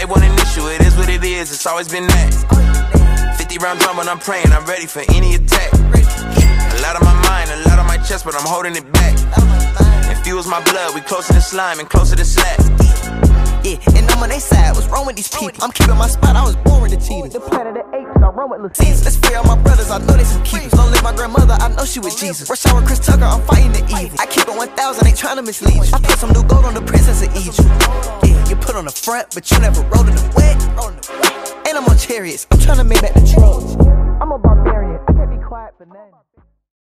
They want an issue, it is what it is, it's always been that. 50 round drum when I'm praying, I'm ready for any attack. A lot on my mind, a lot on my chest, but I'm holding it back. It fuels my blood, we closer to slime and closer to slack. Yeah, and I'm on their side. What's wrong with these people? I'm keeping my spot. I was born with the cheetahs. The planet of apes. I run with Latinas. Let's free all my brothers. I know they some keepers. Don't let my grandmother. I know she with Jesus. Rush hour with Chris Tucker. I'm fighting the evil. I keep it 1,000. Ain't trying to mislead you. I put some new gold on the prisons of the front, but you never rode in the wet. And I'm on chariots. I'm trying to make back the trucks. I'm a barbarian. I can't be quiet for nothing.